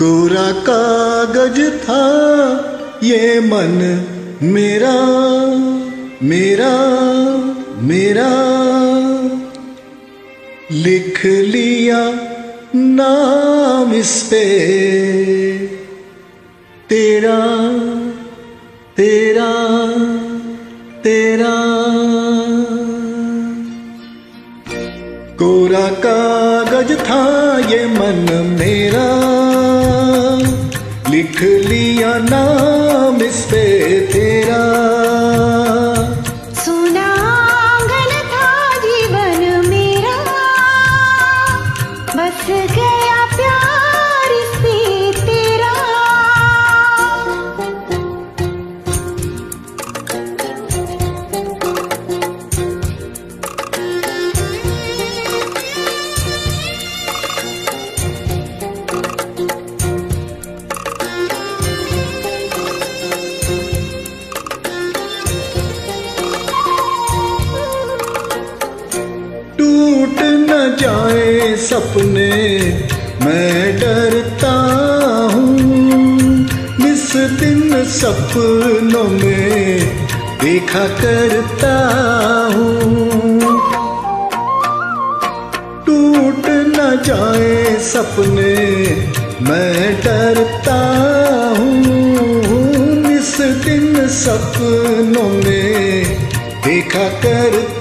कोरा कागज़ था ये मन मेरा। मेरा मेरा, लिख लिया नाम इस पे। तेरा तेरा तेरा। कोरा कागज़ था ये मन मेरा, लिख लिया नाम इस पे। बस गया प्यार से तेरा। टूट न जाए सपने मैं डरता हूँ। इस दिन सपनों में देखा करता हूँ। टूट न जाए सपने, मैं डरता हूँ। इस दिन सपनों में देखा करता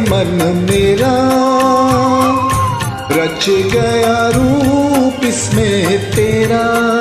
मन मेरा रच गया रूप इसमें तेरा।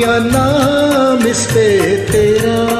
लिया नाम इस पे तेरा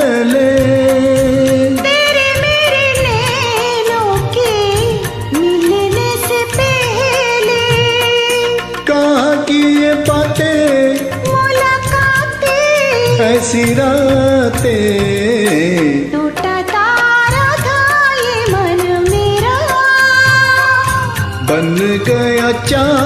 ऐसी रातें टूटा तारा था ये मन मेरा। बन गया चा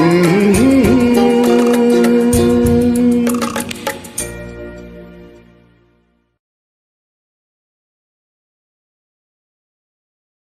Mm-hmm.